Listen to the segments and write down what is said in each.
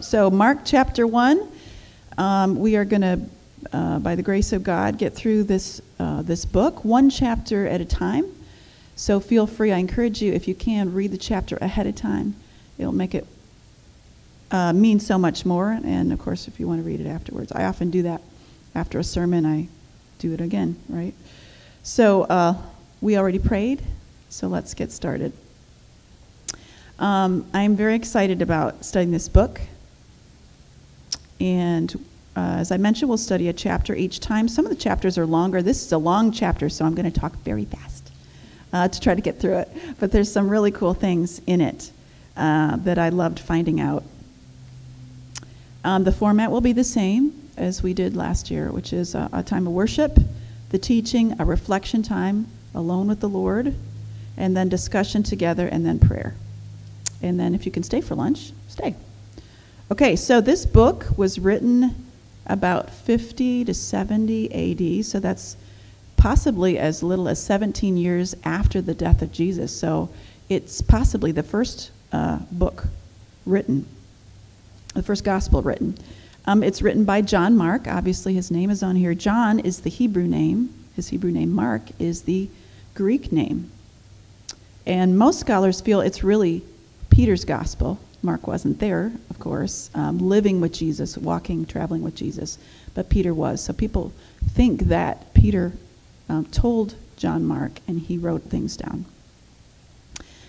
So, Mark chapter 1, um, we are going to, uh, by the grace of God, get through this, uh, this book one chapter at a time. So, feel free. I encourage you, if you can, read the chapter ahead of time. It'll make it uh, mean so much more. And, of course, if you want to read it afterwards, I often do that after a sermon. I do it again, right? So, uh, we already prayed, so let's get started. Um, I'm very excited about studying this book. And uh, as I mentioned, we'll study a chapter each time. Some of the chapters are longer. This is a long chapter, so I'm going to talk very fast uh, to try to get through it. But there's some really cool things in it uh, that I loved finding out. Um, the format will be the same as we did last year, which is a, a time of worship, the teaching, a reflection time alone with the Lord, and then discussion together, and then prayer. And then if you can stay for lunch, stay. Okay, so this book was written about 50 to 70 AD, so that's possibly as little as 17 years after the death of Jesus. So it's possibly the first uh, book written, the first gospel written. Um, it's written by John Mark. Obviously, his name is on here. John is the Hebrew name. His Hebrew name, Mark, is the Greek name. And most scholars feel it's really Peter's gospel Mark wasn't there, of course, um, living with Jesus, walking, traveling with Jesus, but Peter was. So people think that Peter um, told John Mark and he wrote things down.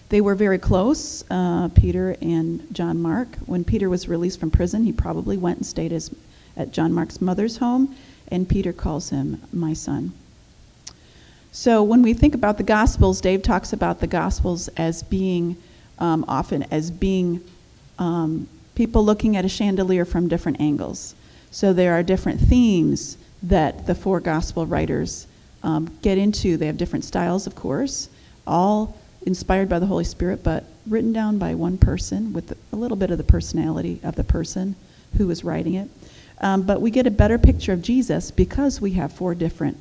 They were very close, uh, Peter and John Mark. When Peter was released from prison, he probably went and stayed as, at John Mark's mother's home, and Peter calls him my son. So when we think about the Gospels, Dave talks about the Gospels as being um, often as being um, people looking at a chandelier from different angles. So there are different themes that the four gospel writers um, get into. They have different styles, of course, all inspired by the Holy Spirit, but written down by one person with a little bit of the personality of the person who is writing it. Um, but we get a better picture of Jesus because we have four different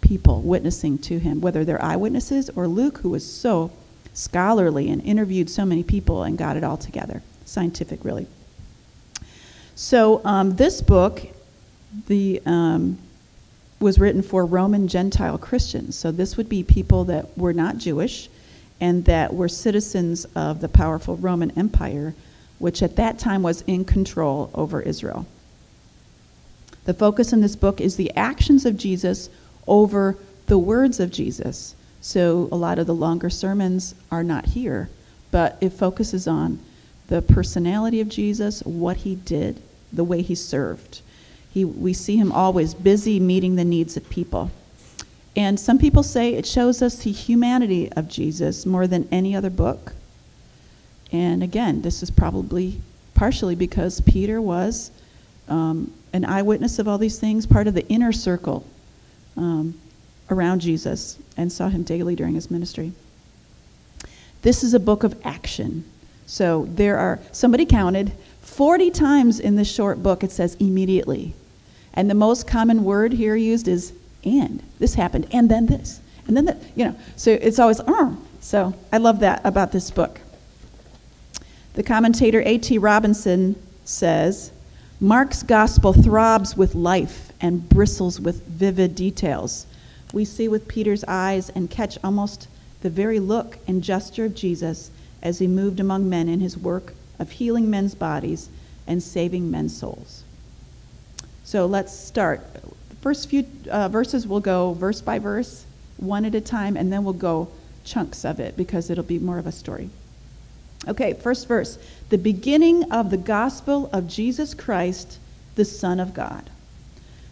people witnessing to him, whether they're eyewitnesses or Luke, who was so scholarly and interviewed so many people and got it all together scientific, really. So um, this book, the um, was written for Roman Gentile Christians. So this would be people that were not Jewish and that were citizens of the powerful Roman Empire, which at that time was in control over Israel. The focus in this book is the actions of Jesus over the words of Jesus. So a lot of the longer sermons are not here, but it focuses on the personality of Jesus, what he did, the way he served. He, we see him always busy meeting the needs of people. And some people say it shows us the humanity of Jesus more than any other book. And again, this is probably partially because Peter was um, an eyewitness of all these things, part of the inner circle um, around Jesus, and saw him daily during his ministry. This is a book of action. So there are, somebody counted 40 times in this short book it says immediately. And the most common word here used is and. This happened, and then this, and then that, you know. So it's always, uh. So I love that about this book. The commentator A.T. Robertson says Mark's gospel throbs with life and bristles with vivid details. We see with Peter's eyes and catch almost the very look and gesture of Jesus as he moved among men in his work of healing men's bodies and saving men's souls. So let's start. The first few uh, verses will go verse by verse, one at a time, and then we'll go chunks of it because it'll be more of a story. Okay, first verse. The beginning of the gospel of Jesus Christ, the Son of God.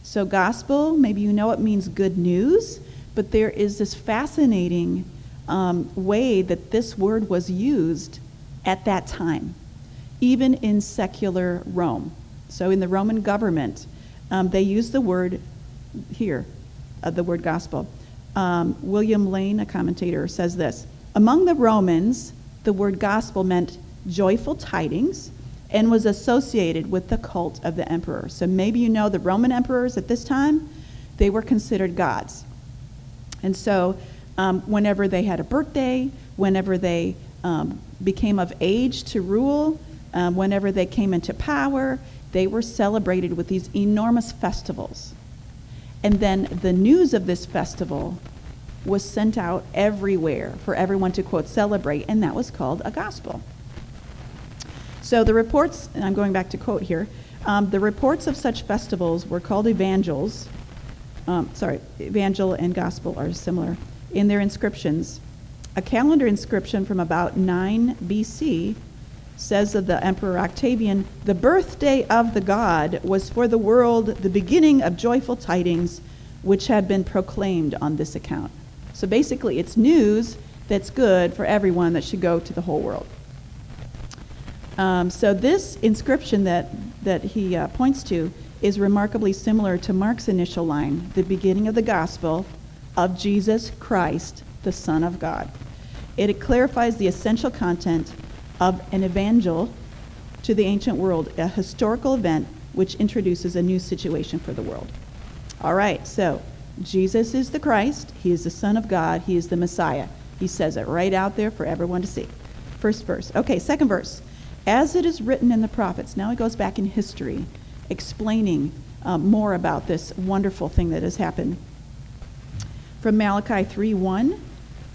So, gospel, maybe you know it means good news, but there is this fascinating um, way that this word was used at that time, even in secular Rome. So in the Roman government, um, they used the word here, uh, the word gospel. Um, William Lane, a commentator, says this Among the Romans, the word gospel meant joyful tidings and was associated with the cult of the emperor. So maybe you know the Roman emperors at this time, they were considered gods. And so um, whenever they had a birthday, whenever they um, became of age to rule, um, whenever they came into power, they were celebrated with these enormous festivals. And then the news of this festival was sent out everywhere for everyone to, quote, celebrate, and that was called a gospel. So the reports, and I'm going back to quote here, um, the reports of such festivals were called evangels. Um, sorry, evangel and gospel are similar in their inscriptions. A calendar inscription from about 9 BC says of the Emperor Octavian, the birthday of the God was for the world the beginning of joyful tidings which had been proclaimed on this account. So basically, it's news that's good for everyone that should go to the whole world. Um, so this inscription that, that he uh, points to is remarkably similar to Mark's initial line, the beginning of the gospel of Jesus Christ, the Son of God. It clarifies the essential content of an evangel to the ancient world, a historical event which introduces a new situation for the world. All right, so Jesus is the Christ, he is the Son of God, he is the Messiah. He says it right out there for everyone to see. First verse. Okay, second verse. As it is written in the prophets, now he goes back in history, explaining um, more about this wonderful thing that has happened. From Malachi 3:1.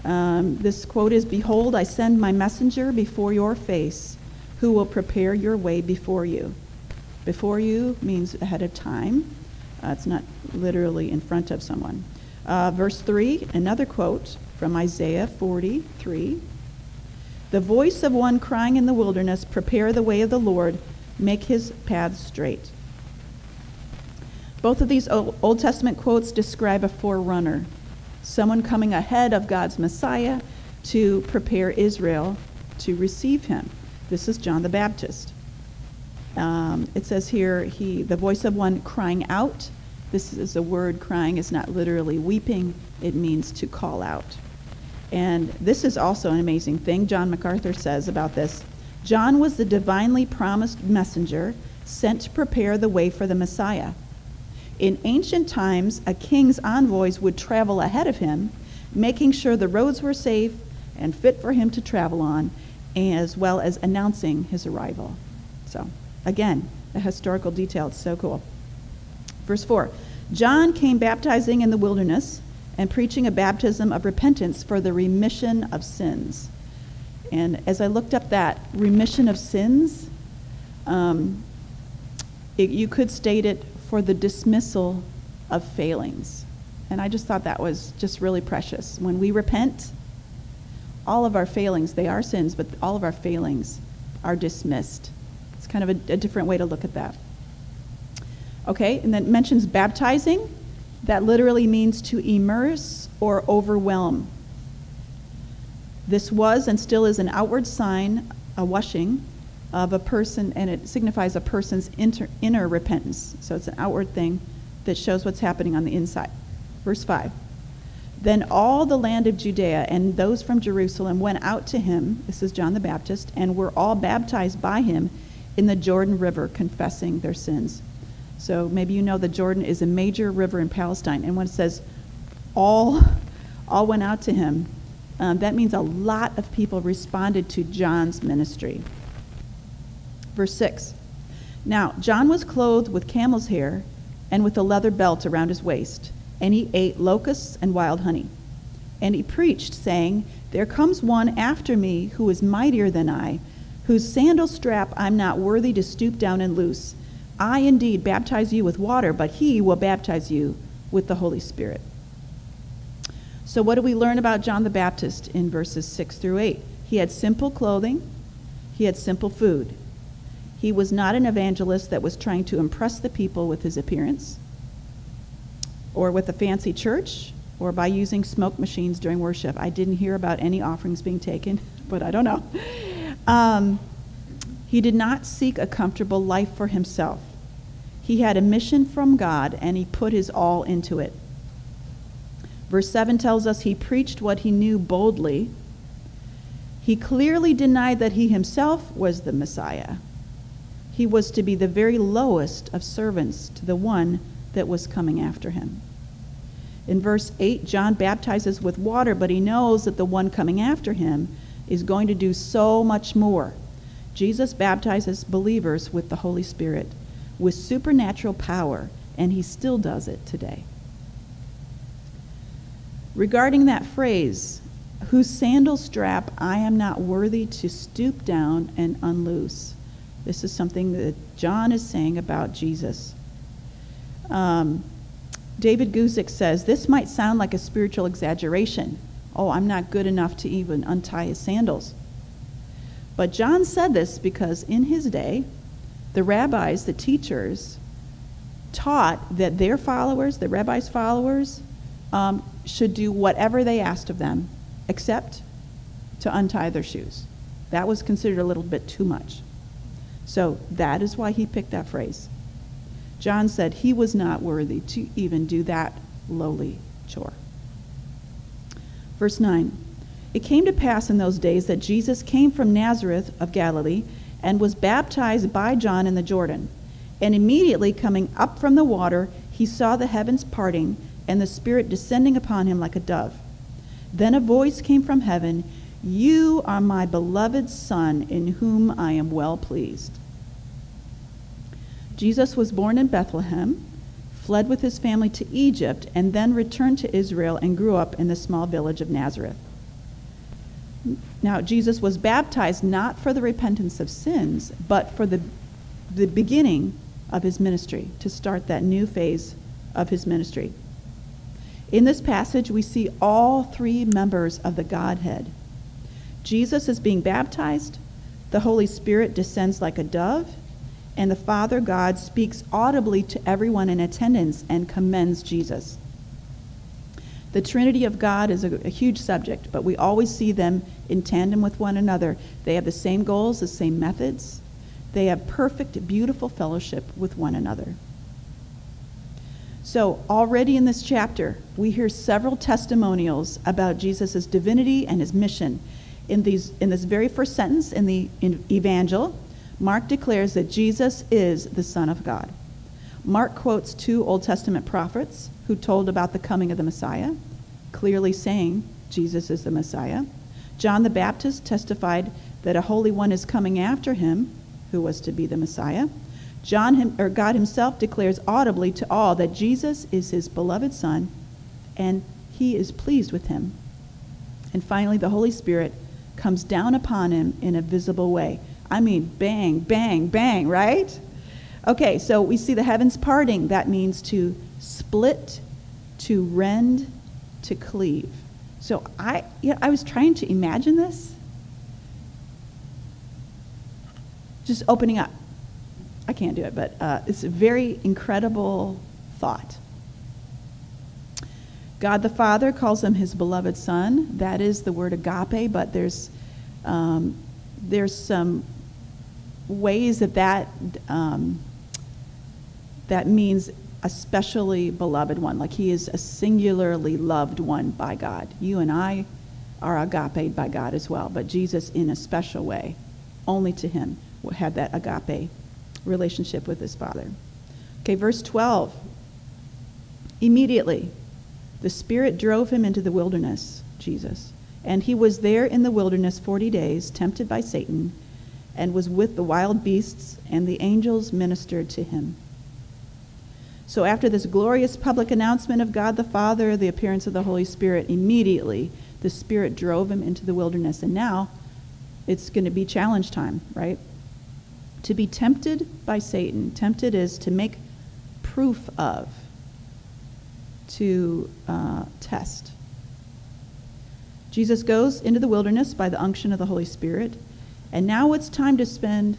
um, this quote is Behold, I send my messenger before your face, who will prepare your way before you. Before you means ahead of time. Uh, it's not literally in front of someone. Uh, verse 3, another quote from Isaiah 43 The voice of one crying in the wilderness, Prepare the way of the Lord, make his paths straight. Both of these Old Testament quotes describe a forerunner someone coming ahead of God's Messiah to prepare Israel to receive him. This is John the Baptist. Um, it says here, he, the voice of one crying out. This is a word, crying is not literally weeping, it means to call out. And this is also an amazing thing. John MacArthur says about this John was the divinely promised messenger sent to prepare the way for the Messiah. In ancient times, a king's envoys would travel ahead of him, making sure the roads were safe and fit for him to travel on, as well as announcing his arrival. So, again, a historical detail. It's so cool. Verse 4 John came baptizing in the wilderness and preaching a baptism of repentance for the remission of sins. And as I looked up that remission of sins, um, it, you could state it for the dismissal of failings. And I just thought that was just really precious. When we repent, all of our failings, they are sins, but all of our failings are dismissed. It's kind of a, a different way to look at that. Okay, and then mentions baptizing. That literally means to immerse or overwhelm. This was and still is an outward sign, a washing, of a person, and it signifies a person's inter, inner repentance. So it's an outward thing that shows what's happening on the inside. Verse 5 Then all the land of Judea and those from Jerusalem went out to him, this is John the Baptist, and were all baptized by him in the Jordan River, confessing their sins. So maybe you know the Jordan is a major river in Palestine. And when it says all, all went out to him, um, that means a lot of people responded to John's ministry. Verse 6 Now, John was clothed with camel's hair and with a leather belt around his waist, and he ate locusts and wild honey. And he preached, saying, There comes one after me who is mightier than I, whose sandal strap I'm not worthy to stoop down and loose. I indeed baptize you with water, but he will baptize you with the Holy Spirit. So, what do we learn about John the Baptist in verses 6 through 8? He had simple clothing, he had simple food. He was not an evangelist that was trying to impress the people with his appearance or with a fancy church or by using smoke machines during worship. I didn't hear about any offerings being taken, but I don't know. Um, he did not seek a comfortable life for himself. He had a mission from God and he put his all into it. Verse 7 tells us he preached what he knew boldly. He clearly denied that he himself was the Messiah he was to be the very lowest of servants to the one that was coming after him. In verse 8, John baptizes with water, but he knows that the one coming after him is going to do so much more. Jesus baptizes believers with the Holy Spirit, with supernatural power, and he still does it today. Regarding that phrase, whose sandal strap I am not worthy to stoop down and unloose. This is something that John is saying about Jesus. Um, David Guzik says, This might sound like a spiritual exaggeration. Oh, I'm not good enough to even untie his sandals. But John said this because in his day, the rabbis, the teachers, taught that their followers, the rabbis' followers, um, should do whatever they asked of them, except to untie their shoes. That was considered a little bit too much. So that is why he picked that phrase. John said he was not worthy to even do that lowly chore. Verse 9 It came to pass in those days that Jesus came from Nazareth of Galilee and was baptized by John in the Jordan. And immediately coming up from the water, he saw the heavens parting and the Spirit descending upon him like a dove. Then a voice came from heaven You are my beloved Son, in whom I am well pleased. Jesus was born in Bethlehem, fled with his family to Egypt, and then returned to Israel and grew up in the small village of Nazareth. Now, Jesus was baptized not for the repentance of sins, but for the, the beginning of his ministry, to start that new phase of his ministry. In this passage, we see all three members of the Godhead. Jesus is being baptized, the Holy Spirit descends like a dove, and the Father God speaks audibly to everyone in attendance and commends Jesus. The Trinity of God is a, a, huge subject, but we always see them in tandem with one another. They have the same goals, the same methods. They have perfect, beautiful fellowship with one another. So, already in this chapter, we hear several testimonials about Jesus' divinity and his mission. In, these, in this very first sentence in the in Evangel, Mark declares that Jesus is the Son of God. Mark quotes two Old Testament prophets who told about the coming of the Messiah, clearly saying Jesus is the Messiah. John the Baptist testified that a Holy One is coming after him, who was to be the Messiah. John him, or God himself declares audibly to all that Jesus is his beloved son and he is pleased with him. And finally the Holy Spirit comes down upon him in a visible way. I mean bang bang bang, right? Okay, so we see the heavens parting. That means to split, to rend, to cleave. So I yeah, I was trying to imagine this. Just opening up I can't do it, but uh, it's a very incredible thought. God the Father calls him his beloved Son. That is the word agape, but there's um, there's some ways that that um, that means a specially beloved one, like he is a singularly loved one by God. You and I are agape by God as well, but Jesus in a special way, only to him had that agape relationship with his Father. Okay, verse 12. Immediately, the Spirit drove him into the wilderness, Jesus. And he was there in the wilderness 40 days, tempted by Satan, and was with the wild beasts, and the angels ministered to him. So, after this glorious public announcement of God the Father, the appearance of the Holy Spirit, immediately the Spirit drove him into the wilderness. And now it's going to be challenge time, right? To be tempted by Satan, tempted is to make proof of, to uh, test. Jesus goes into the wilderness by the unction of the Holy Spirit, and now it's time to spend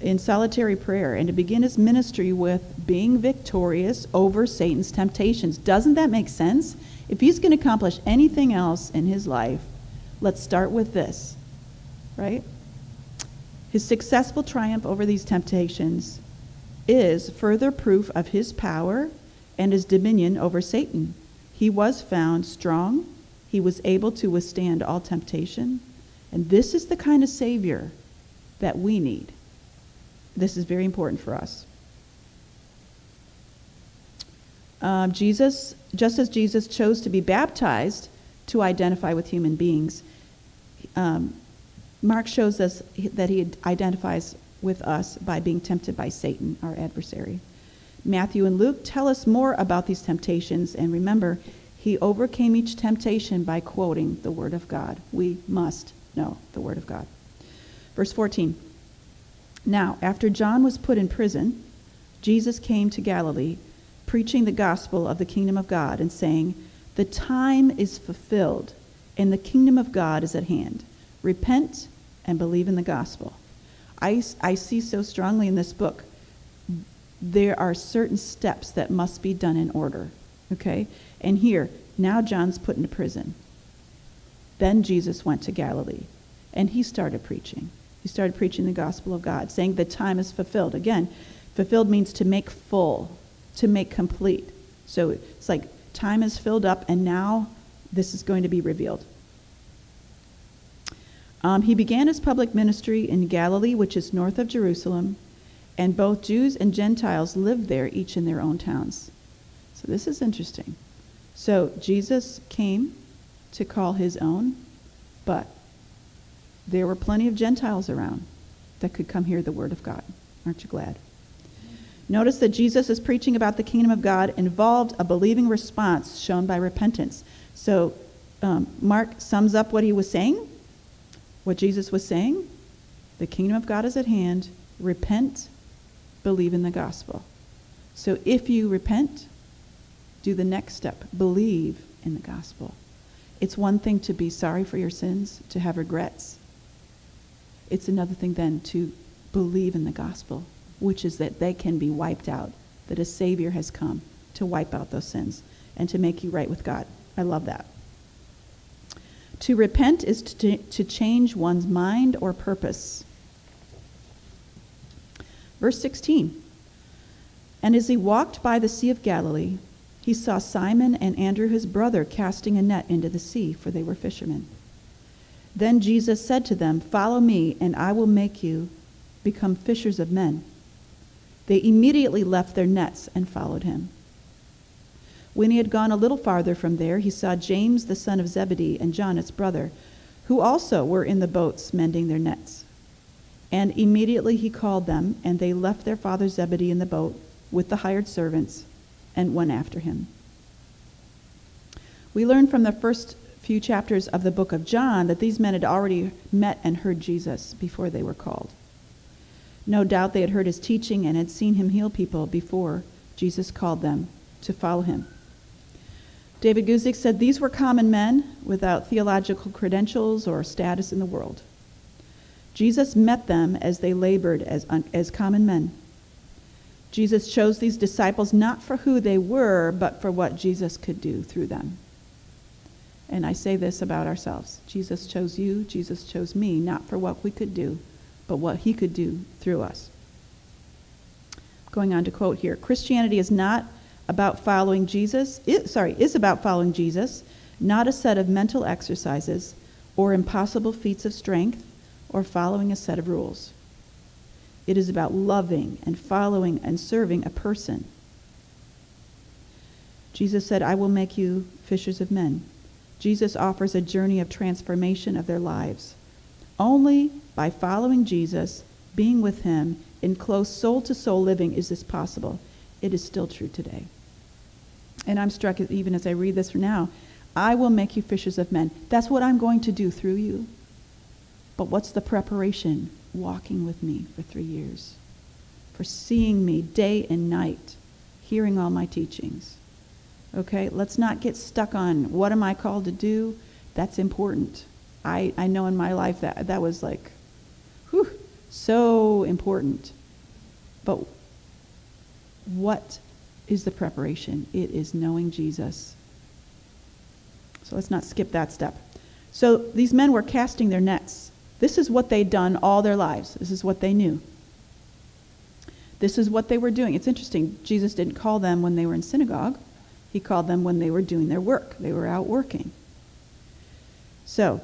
in solitary prayer and to begin his ministry with being victorious over Satan's temptations. Doesn't that make sense? If he's going to accomplish anything else in his life, let's start with this, right? His successful triumph over these temptations is further proof of his power and his dominion over Satan. He was found strong, he was able to withstand all temptation, and this is the kind of Savior that we need. This is very important for us. Uh, Jesus, just as Jesus chose to be baptized to identify with human beings, um, Mark shows us that he identifies with us by being tempted by Satan, our adversary. Matthew and Luke tell us more about these temptations, and remember, he overcame each temptation by quoting the Word of God. We must know the Word of God. Verse 14 Now, after John was put in prison, Jesus came to Galilee, preaching the gospel of the kingdom of God, and saying, The time is fulfilled, and the kingdom of God is at hand. Repent and believe in the gospel. I, I see so strongly in this book there are certain steps that must be done in order. Okay? And here, now John's put into prison. Then Jesus went to Galilee and he started preaching. He started preaching the gospel of God, saying the time is fulfilled. Again, fulfilled means to make full, to make complete. So it's like time is filled up and now this is going to be revealed. Um, he began his public ministry in Galilee, which is north of Jerusalem, and both Jews and Gentiles lived there, each in their own towns. So this is interesting. So Jesus came to call his own, but there were plenty of Gentiles around that could come hear the word of God. Aren't you glad? Notice that Jesus' is preaching about the kingdom of God involved a believing response shown by repentance. So um, Mark sums up what he was saying, what Jesus was saying. The kingdom of God is at hand. Repent believe in the gospel. So if you repent, do the next step believe in the gospel. It's one thing to be sorry for your sins, to have regrets. It's another thing then to believe in the gospel, which is that they can be wiped out, that a Savior has come to wipe out those sins and to make you right with God. I love that. To repent is to, to change one's mind or purpose. Verse 16 And as he walked by the Sea of Galilee, he saw Simon and Andrew his brother casting a net into the sea, for they were fishermen. Then Jesus said to them, Follow me, and I will make you become fishers of men. They immediately left their nets and followed him. When he had gone a little farther from there, he saw James the son of Zebedee and John its brother, who also were in the boats mending their nets. And immediately he called them, and they left their father Zebedee in the boat with the hired servants and went after him. We learn from the first few chapters of the book of John that these men had already met and heard Jesus before they were called. No doubt they had heard his teaching and had seen him heal people before Jesus called them to follow him. David Guzik said these were common men without theological credentials or status in the world. Jesus met them as they labored as, as common men. Jesus chose these disciples not for who they were, but for what Jesus could do through them. And I say this about ourselves Jesus chose you, Jesus chose me, not for what we could do, but what he could do through us. Going on to quote here Christianity is not about following Jesus, it, sorry, is about following Jesus, not a set of mental exercises or impossible feats of strength or following a set of rules. It is about loving and following and serving a person. Jesus said, I will make you fishers of men. Jesus offers a journey of transformation of their lives. Only by following Jesus, being with him, in close soul to soul living is this possible. It is still true today. And I'm struck even as I read this for now. I will make you fishers of men. That's what I'm going to do through you. But what's the preparation? Walking with me for three years, for seeing me day and night, hearing all my teachings. Okay, let's not get stuck on what am I called to do. That's important. I, I know in my life that that was like, whew, so important. But what is the preparation? It is knowing Jesus. So let's not skip that step. So these men were casting their nets. This is what they'd done all their lives. This is what they knew. This is what they were doing. It's interesting. Jesus didn't call them when they were in synagogue, he called them when they were doing their work. They were out working. So,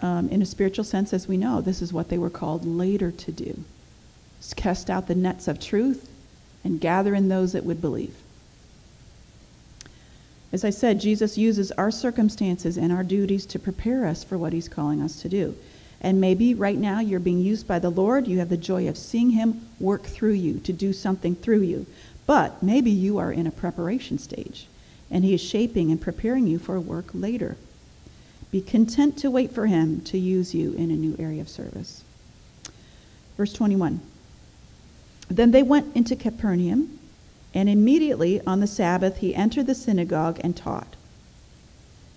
um, in a spiritual sense, as we know, this is what they were called later to do cast out the nets of truth and gather in those that would believe. As I said, Jesus uses our circumstances and our duties to prepare us for what he's calling us to do. And maybe right now you're being used by the Lord. You have the joy of seeing him work through you, to do something through you. But maybe you are in a preparation stage, and he is shaping and preparing you for work later. Be content to wait for him to use you in a new area of service. Verse 21. Then they went into Capernaum, and immediately on the Sabbath he entered the synagogue and taught.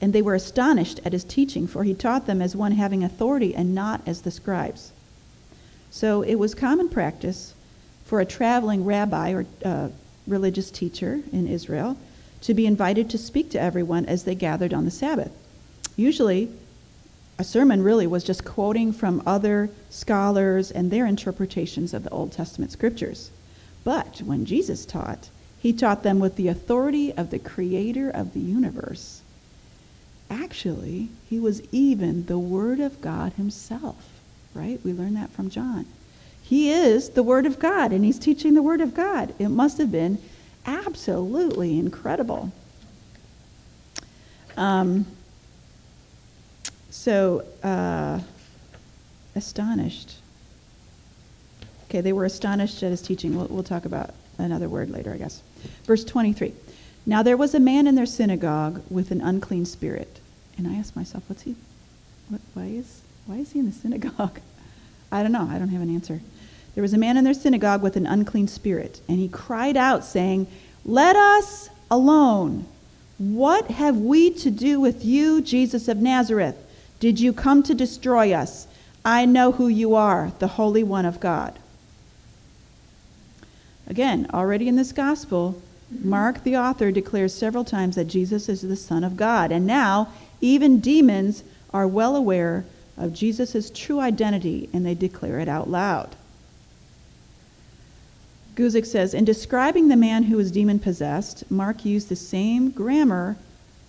And they were astonished at his teaching, for he taught them as one having authority and not as the scribes. So it was common practice for a traveling rabbi or uh, religious teacher in Israel to be invited to speak to everyone as they gathered on the Sabbath. Usually, a sermon really was just quoting from other scholars and their interpretations of the Old Testament scriptures. But when Jesus taught, he taught them with the authority of the creator of the universe actually, he was even the Word of God himself, right? We learn that from John. He is the Word of God, and he's teaching the Word of God. It must have been absolutely incredible. Um, so, uh, astonished. Okay, they were astonished at his teaching. We'll, we'll talk about another word later, I guess. Verse 23. Now there was a man in their synagogue with an unclean spirit. And I asked myself, what's he, what, why, is, why is he in the synagogue? I don't know. I don't have an answer. There was a man in their synagogue with an unclean spirit, and he cried out, saying, Let us alone. What have we to do with you, Jesus of Nazareth? Did you come to destroy us? I know who you are, the Holy One of God. Again, already in this gospel, Mark, the author, declares several times that Jesus is the Son of God. And now, even demons are well aware of Jesus' true identity and they declare it out loud. Guzik says In describing the man who was demon possessed, Mark used the same grammar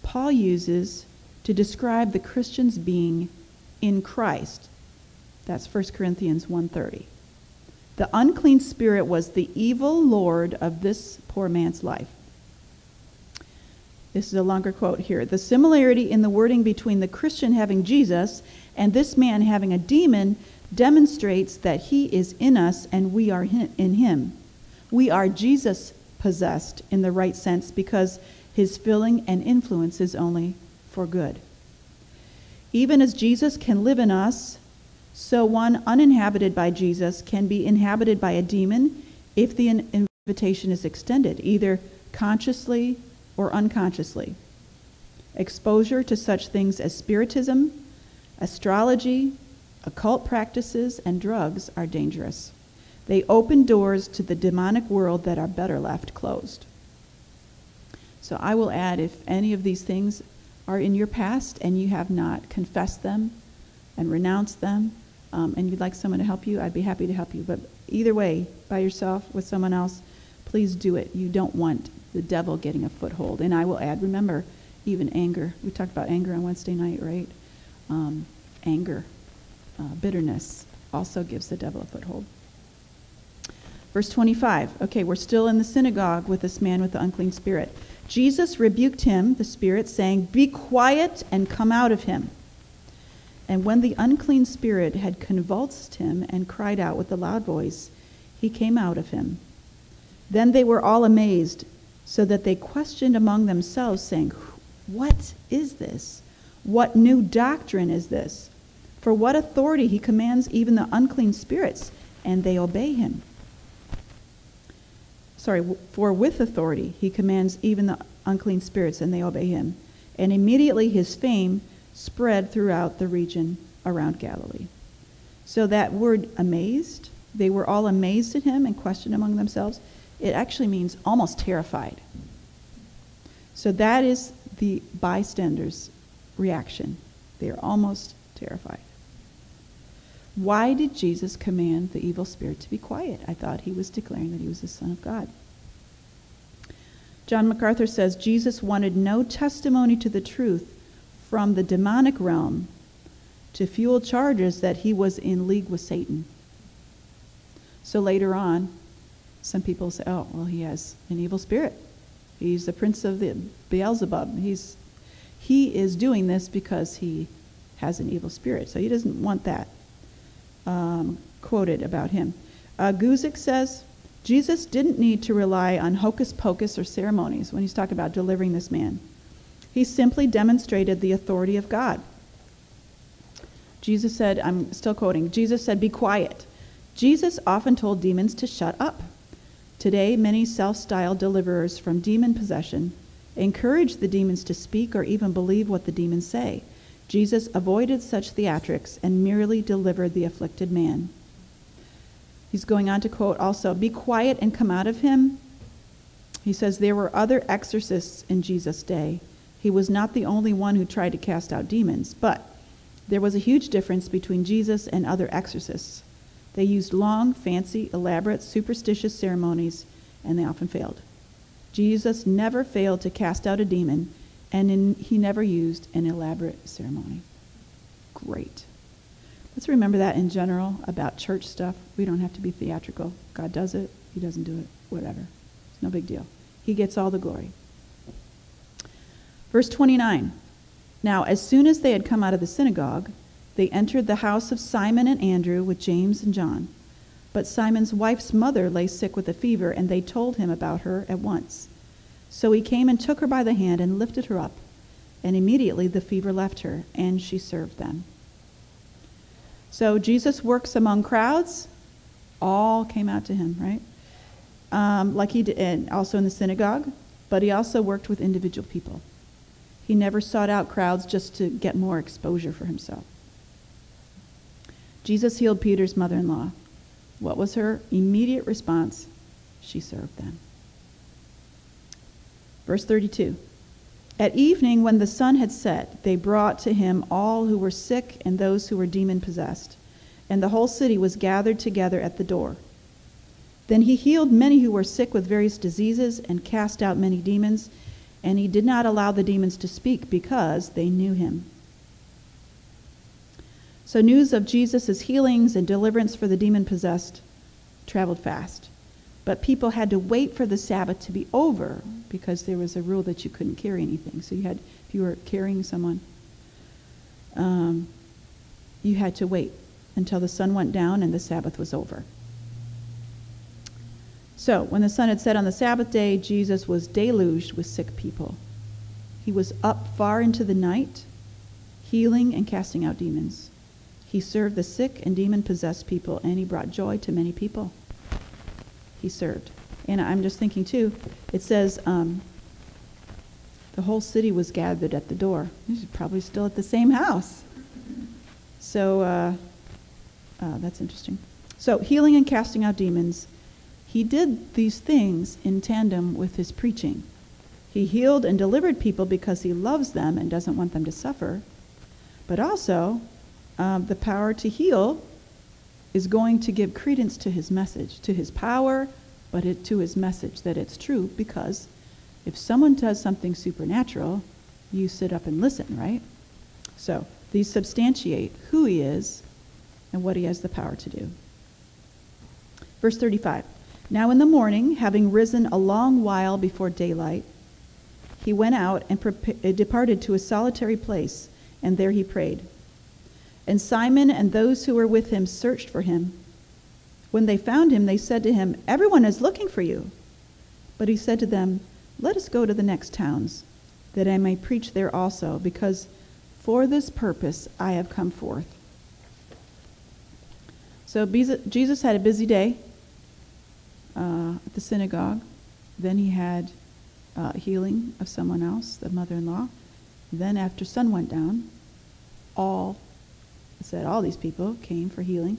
Paul uses to describe the Christian's being in Christ. That's 1 Corinthians 1:30. The unclean spirit was the evil lord of this poor man's life. This is a longer quote here. The similarity in the wording between the Christian having Jesus and this man having a demon demonstrates that he is in us and we are in him. We are Jesus possessed in the right sense because his filling and influence is only for good. Even as Jesus can live in us, so one uninhabited by Jesus can be inhabited by a demon if the invitation is extended, either consciously or unconsciously. Exposure to such things as spiritism, astrology, occult practices, and drugs are dangerous. They open doors to the demonic world that are better left closed. So I will add if any of these things are in your past and you have not confessed them and renounced them, um, and you'd like someone to help you, I'd be happy to help you. But either way, by yourself, with someone else, please do it. You don't want the devil getting a foothold. And I will add, remember, even anger. We talked about anger on Wednesday night, right? Um, anger, uh, bitterness also gives the devil a foothold. Verse 25. Okay, we're still in the synagogue with this man with the unclean spirit. Jesus rebuked him, the spirit, saying, Be quiet and come out of him. And when the unclean spirit had convulsed him and cried out with a loud voice, he came out of him. Then they were all amazed, so that they questioned among themselves, saying, What is this? What new doctrine is this? For what authority he commands even the unclean spirits, and they obey him. Sorry, for with authority he commands even the unclean spirits, and they obey him. And immediately his fame spread throughout the region around Galilee. So that word amazed, they were all amazed at him and questioned among themselves. It actually means almost terrified. So that is the bystanders' reaction. They are almost terrified. Why did Jesus command the evil spirit to be quiet? I thought he was declaring that he was the Son of God. John MacArthur says Jesus wanted no testimony to the truth from the demonic realm to fuel charges that he was in league with Satan. So later on, some people say, oh, well, he has an evil spirit. He's the prince of the Beelzebub. He's, he is doing this because he has an evil spirit. So he doesn't want that um, quoted about him. Uh, Guzik says, Jesus didn't need to rely on hocus pocus or ceremonies when he's talking about delivering this man. He simply demonstrated the authority of God. Jesus said, I'm still quoting, Jesus said, Be quiet. Jesus often told demons to shut up. Today, many self styled deliverers from demon possession encourage the demons to speak or even believe what the demons say. Jesus avoided such theatrics and merely delivered the afflicted man. He's going on to quote also, Be quiet and come out of him. He says, There were other exorcists in Jesus' day. He was not the only one who tried to cast out demons, but there was a huge difference between Jesus and other exorcists. They used long, fancy, elaborate, superstitious ceremonies, and they often failed. Jesus never failed to cast out a demon, and in, he never used an elaborate ceremony. Great. Let's remember that in general about church stuff. We don't have to be theatrical. God does it, He doesn't do it, whatever. It's no big deal. He gets all the glory. Verse 29 Now, as soon as they had come out of the synagogue, they entered the house of Simon and Andrew with James and John. But Simon's wife's mother lay sick with a fever, and they told him about her at once. So he came and took her by the hand and lifted her up. And immediately the fever left her, and she served them. So Jesus works among crowds. All came out to him, right? Um, like he did, also in the synagogue, but he also worked with individual people. He never sought out crowds just to get more exposure for himself. Jesus healed Peter's mother in law. What was her immediate response? She served them. Verse 32 At evening, when the sun had set, they brought to him all who were sick and those who were demon possessed, and the whole city was gathered together at the door. Then he healed many who were sick with various diseases and cast out many demons and he did not allow the demons to speak because they knew him. So, news of Jesus' healings and deliverance for the demon possessed traveled fast. But people had to wait for the Sabbath to be over because there was a rule that you couldn't carry anything. So, you had, if you were carrying someone, um, you had to wait until the sun went down and the Sabbath was over. So, when the sun had set on the Sabbath day, Jesus was deluged with sick people. He was up far into the night, healing and casting out demons. He served the sick and demon possessed people, and he brought joy to many people. He served. And I'm just thinking, too, it says um, the whole city was gathered at the door. He's probably still at the same house. So uh, uh, that's interesting. So, healing and casting out demons he did these things in tandem with his preaching. He healed and delivered people because he loves them and doesn't want them to suffer. But also, um, the power to heal is going to give credence to his message, to his power, but it, to his message that it's true because if someone does something supernatural, you sit up and listen, right? So these substantiate who he is and what he has the power to do. Verse 35. Now in the morning, having risen a long while before daylight, he went out and uh, departed to a solitary place, and there he prayed. And Simon and those who were with him searched for him. When they found him, they said to him, Everyone is looking for you. But he said to them, Let us go to the next towns, that I may preach there also, because for this purpose I have come forth. So Jesus had a busy day uh, at the synagogue. Then he had uh, healing of someone else, the mother-in-law. Then after sun went down, all said all these people came for healing.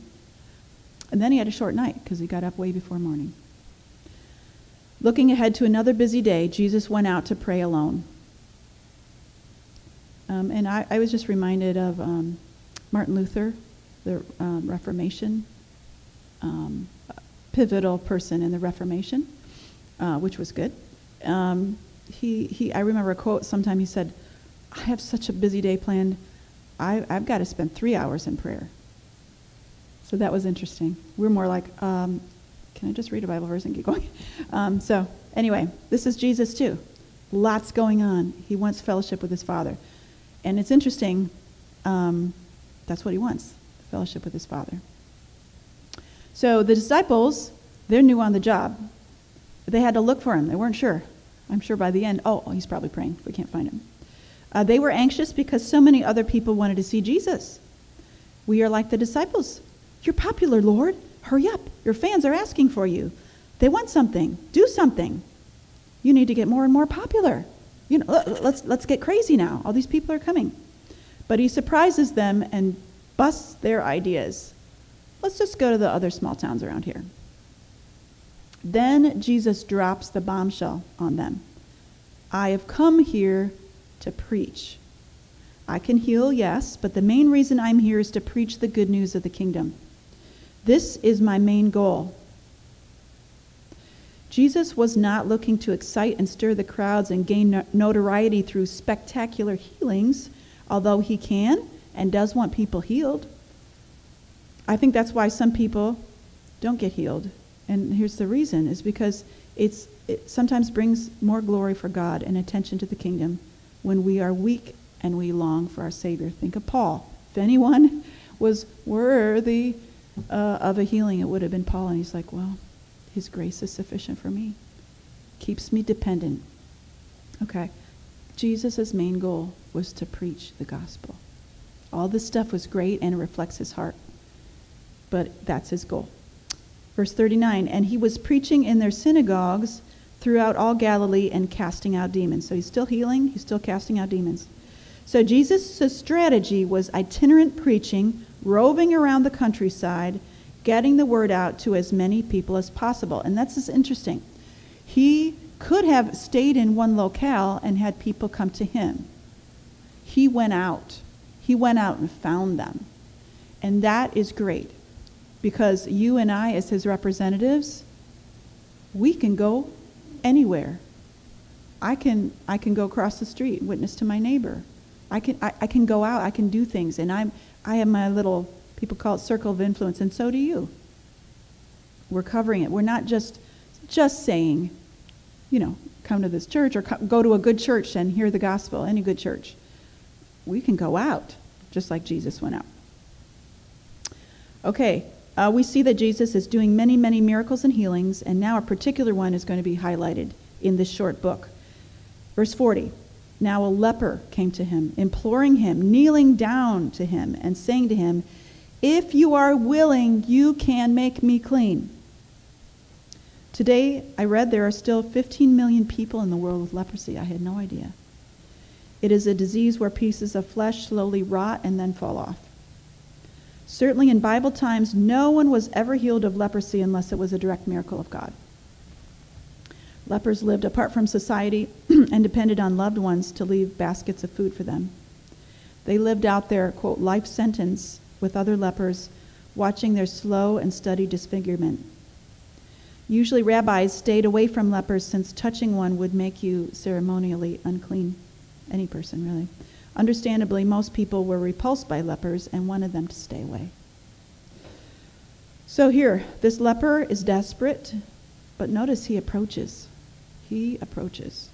And then he had a short night because he got up way before morning. Looking ahead to another busy day, Jesus went out to pray alone. Um, and I, I, was just reminded of um, Martin Luther, the um, Reformation. Pivotal person in the Reformation, uh, which was good. Um, he, he, I remember a quote sometime he said, I have such a busy day planned. I, I've got to spend three hours in prayer. So that was interesting. We're more like, um, can I just read a Bible verse and get going? Um, so anyway, this is Jesus too. Lots going on. He wants fellowship with his Father. And it's interesting, um, that's what he wants fellowship with his Father. So the disciples, they're new on the job. They had to look for him. They weren't sure. I'm sure by the end, oh, he's probably praying. We can't find him. Uh, they were anxious because so many other people wanted to see Jesus. We are like the disciples. You're popular, Lord. Hurry up. Your fans are asking for you. They want something. Do something. You need to get more and more popular. You know, let's, let's get crazy now. All these people are coming. But he surprises them and busts their ideas. Let's just go to the other small towns around here. Then Jesus drops the bombshell on them. I have come here to preach. I can heal, yes, but the main reason I'm here is to preach the good news of the kingdom. This is my main goal. Jesus was not looking to excite and stir the crowds and gain notoriety through spectacular healings, although he can and does want people healed. I think that's why some people don't get healed. And here's the reason is because it's it sometimes brings more glory for God and attention to the kingdom when we are weak and we long for our Savior. Think of Paul. If anyone was worthy uh, of a healing, it would have been Paul. And he's like, well, his grace is sufficient for me. Keeps me dependent. Okay. Jesus' main goal was to preach the gospel. All this stuff was great and it reflects his heart. But that's his goal. Verse 39 And he was preaching in their synagogues throughout all Galilee and casting out demons. So he's still healing, he's still casting out demons. So Jesus' strategy was itinerant preaching, roving around the countryside, getting the word out to as many people as possible. And that's just interesting. He could have stayed in one locale and had people come to him. He went out. He went out and found them. And that is great because you and I, as his representatives, we can go anywhere. I can, I can go across the street witness to my neighbor. I can, I, I can go out, I can do things, and I'm, I have my little, people call it circle of influence, and so do you. We're covering it. We're not just, just saying, you know, come to this church or go to a good church and hear the gospel, any good church. We can go out, just like Jesus went out. Okay, uh, we see that Jesus is doing many, many miracles and healings, and now a particular one is going to be highlighted in this short book. Verse 40 Now a leper came to him, imploring him, kneeling down to him, and saying to him, If you are willing, you can make me clean. Today, I read there are still 15 million people in the world with leprosy. I had no idea. It is a disease where pieces of flesh slowly rot and then fall off. Certainly in Bible times, no one was ever healed of leprosy unless it was a direct miracle of God. Lepers lived apart from society and depended on loved ones to leave baskets of food for them. They lived out their, quote, life sentence with other lepers, watching their slow and steady disfigurement. Usually, rabbis stayed away from lepers since touching one would make you ceremonially unclean. Any person, really. Understandably, most people were repulsed by lepers and wanted them to stay away. So here, this leper is desperate, but notice he approaches. He approaches.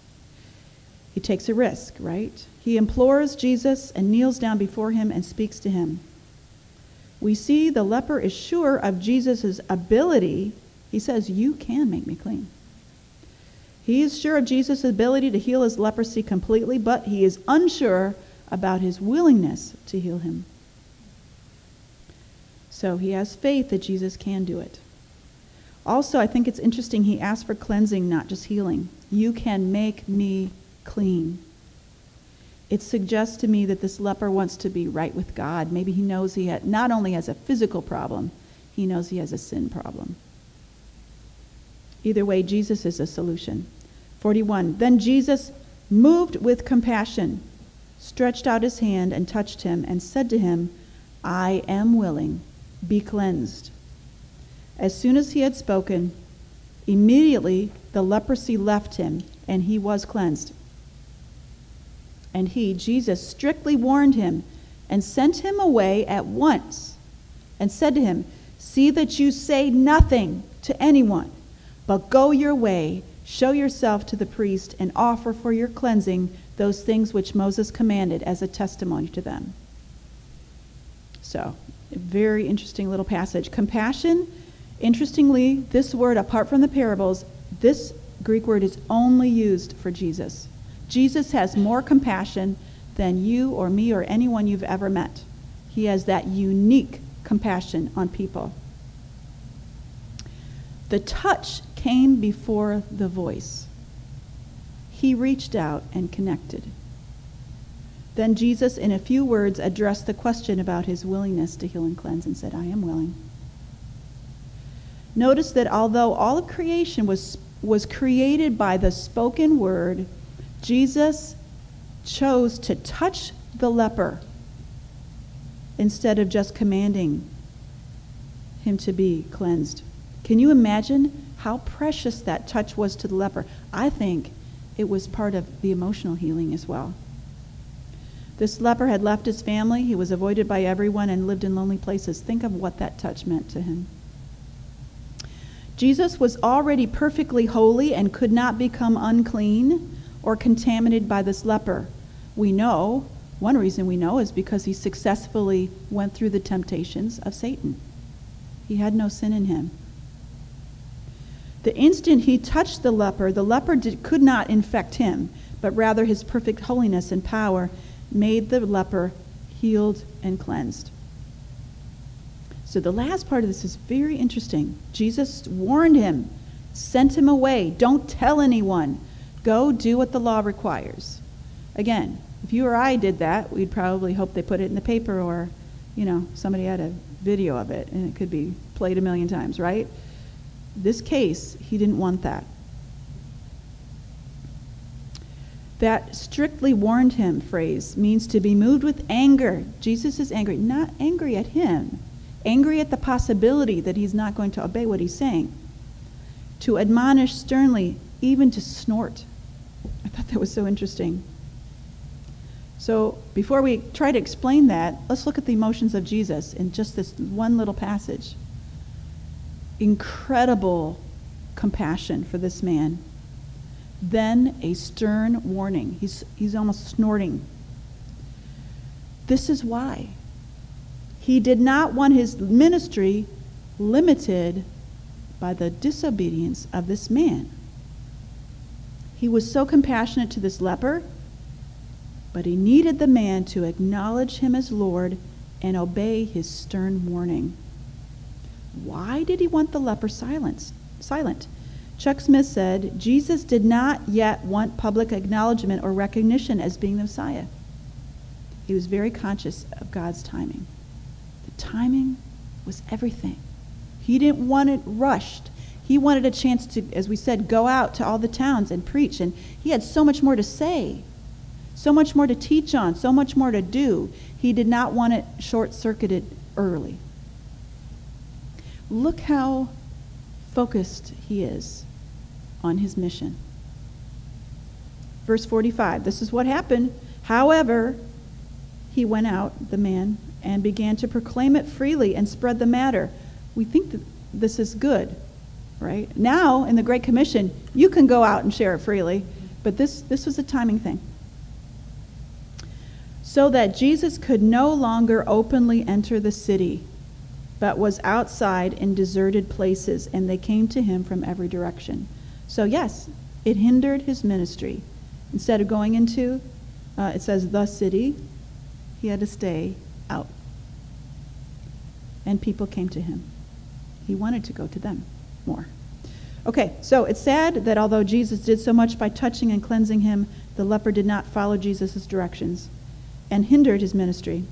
He takes a risk, right? He implores Jesus and kneels down before him and speaks to him. We see the leper is sure of Jesus' ability. He says, You can make me clean. He is sure of Jesus' ability to heal his leprosy completely, but he is unsure about his willingness to heal him. So he has faith that Jesus can do it. Also, I think it's interesting he asked for cleansing, not just healing. You can make me clean. It suggests to me that this leper wants to be right with God. Maybe he knows he had, not only has a physical problem, he knows he has a sin problem. Either way, Jesus is a solution. 41. Then Jesus, moved with compassion, stretched out his hand and touched him, and said to him, I am willing, be cleansed. As soon as he had spoken, immediately the leprosy left him, and he was cleansed. And he, Jesus, strictly warned him and sent him away at once, and said to him, See that you say nothing to anyone, but go your way Show yourself to the priest and offer for your cleansing those things which Moses commanded as a testimony to them. So, a very interesting little passage. Compassion, interestingly, this word, apart from the parables, this Greek word is only used for Jesus. Jesus has more compassion than you or me or anyone you've ever met. He has that unique compassion on people. The touch came before the voice. He reached out and connected. Then Jesus, in a few words, addressed the question about his willingness to heal and cleanse and said, I am willing. Notice that although all of creation was, was created by the spoken word, Jesus chose to touch the leper instead of just commanding him to be cleansed. Can you imagine how precious that touch was to the leper? I think it was part of the emotional healing as well. This leper had left his family, he was avoided by everyone, and lived in lonely places. Think of what that touch meant to him. Jesus was already perfectly holy and could not become unclean or contaminated by this leper. We know, one reason we know is because he successfully went through the temptations of Satan. He had no sin in him. The instant he touched the leper, the leper did, could not infect him, but rather his perfect holiness and power made the leper healed and cleansed. So the last part of this is very interesting. Jesus warned him, sent him away. Don't tell anyone. Go do what the law requires. Again, if you or I did that, we'd probably hope they put it in the paper or, you know, somebody had a video of it and it could be played a million times, right? This case, he didn't want that. That strictly warned him phrase means to be moved with anger. Jesus is angry, not angry at him, angry at the possibility that he's not going to obey what he's saying. To admonish sternly, even to snort. I thought that was so interesting. So, before we try to explain that, let's look at the emotions of Jesus in just this one little passage incredible compassion for this man. Then a stern warning. He's, he's almost snorting. This is why. He did not want his ministry limited by the disobedience of this man. He was so compassionate to this leper, but he needed the man to acknowledge him as Lord and obey his stern warning. Why did he want the leper silenced, silent? Chuck Smith said, Jesus did not yet want public acknowledgement or recognition as being the Messiah. He was very conscious of God's timing. The timing was everything. He didn't want it rushed. He wanted a chance to, as we said, go out to all the towns and preach. And he had so much more to say, so much more to teach on, so much more to do. He did not want it short circuited early. Look how focused he is on his mission. Verse 45 this is what happened. However, he went out, the man, and began to proclaim it freely and spread the matter. We think that this is good, right? Now, in the Great Commission, you can go out and share it freely, but this, this was a timing thing. So that Jesus could no longer openly enter the city but was outside in deserted places, and they came to him from every direction. So, yes, it hindered his ministry. Instead of going into, uh, it says, the city, he had to stay out. And people came to him. He wanted to go to them more. Okay, so it's sad that although Jesus did so much by touching and cleansing him, the leper did not follow Jesus' directions and hindered his ministry.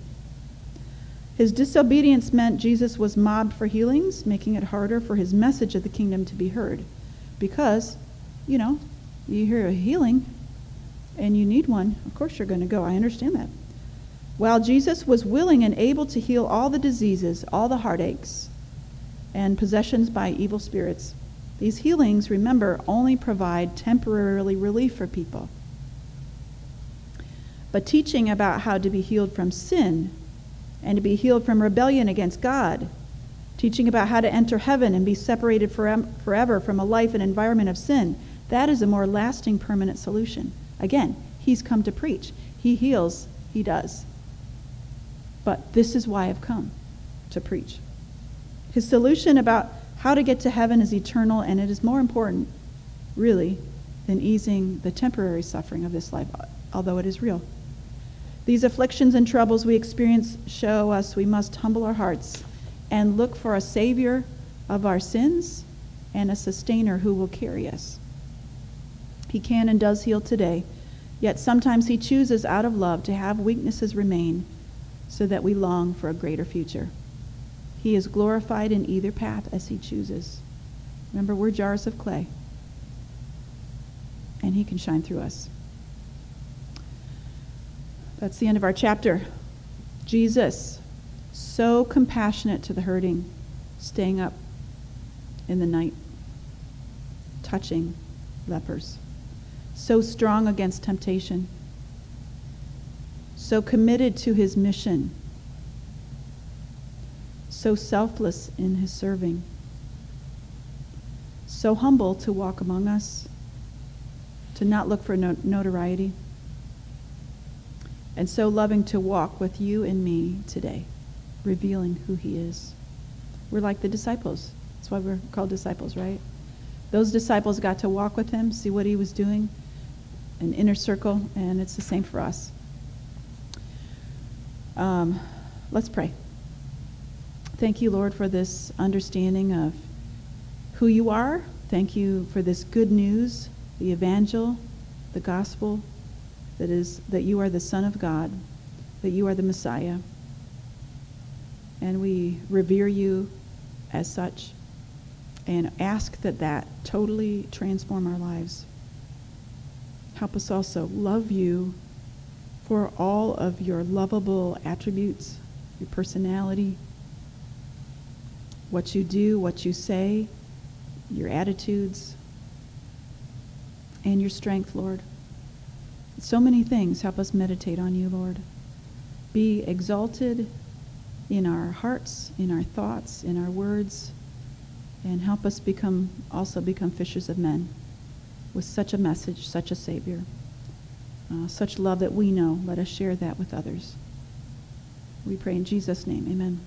His disobedience meant Jesus was mobbed for healings, making it harder for his message of the kingdom to be heard. Because, you know, you hear a healing and you need one, of course you're going to go. I understand that. While Jesus was willing and able to heal all the diseases, all the heartaches, and possessions by evil spirits, these healings, remember, only provide temporarily relief for people. But teaching about how to be healed from sin and to be healed from rebellion against God, teaching about how to enter heaven and be separated forever from a life and environment of sin. That is a more lasting, permanent solution. Again, he's come to preach. He heals, he does. But this is why I've come to preach. His solution about how to get to heaven is eternal, and it is more important, really, than easing the temporary suffering of this life, although it is real. These afflictions and troubles we experience show us we must humble our hearts and look for a Savior of our sins and a sustainer who will carry us. He can and does heal today, yet sometimes He chooses out of love to have weaknesses remain so that we long for a greater future. He is glorified in either path as He chooses. Remember, we're jars of clay, and He can shine through us. That's the end of our chapter. Jesus, so compassionate to the hurting, staying up in the night, touching lepers, so strong against temptation, so committed to his mission, so selfless in his serving, so humble to walk among us, to not look for notoriety, and so loving to walk with you and me today, revealing who he is. We're like the disciples. That's why we're called disciples, right? Those disciples got to walk with him, see what he was doing, an inner circle, and it's the same for us. Um, let's pray. Thank you, Lord, for this understanding of who you are. Thank you for this good news, the evangel, the gospel, that is that you are the Son of God, that you are the Messiah. And we revere you as such and ask that that totally transform our lives. Help us also love you for all of your lovable attributes, your personality, what you do, what you say, your attitudes, and your strength, Lord. So many things help us meditate on you, Lord. Be exalted in our hearts, in our thoughts, in our words and help us become also become fishers of men with such a message, such a Savior, uh, such love that we know. Let us share that with others. We pray in Jesus' name. Amen.